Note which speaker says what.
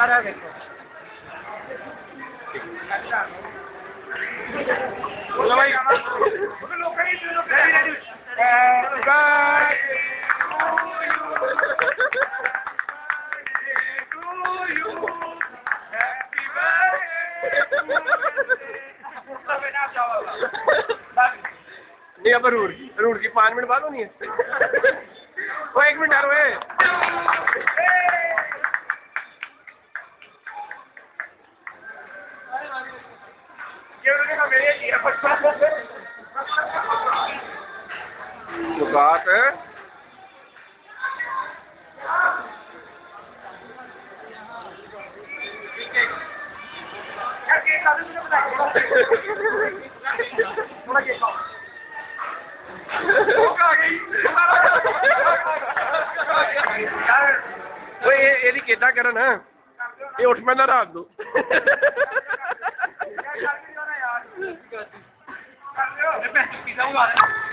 Speaker 1: बारह देखो
Speaker 2: बोलो भाई। नहीं अब रूर की की पाँच मिनट बाद होनी है। वो एक मिनट आ रहे ਸੁਗਾਤ ਓਏ ਇਹ- ਇਹਦੀ ਕਿੱਦਾਂ ਕਰਨ? ਇਹ ਉੱਠ ਪੈਂਦਾ ਰਾਤ ਨੂੰ
Speaker 1: E beh, mi salutare.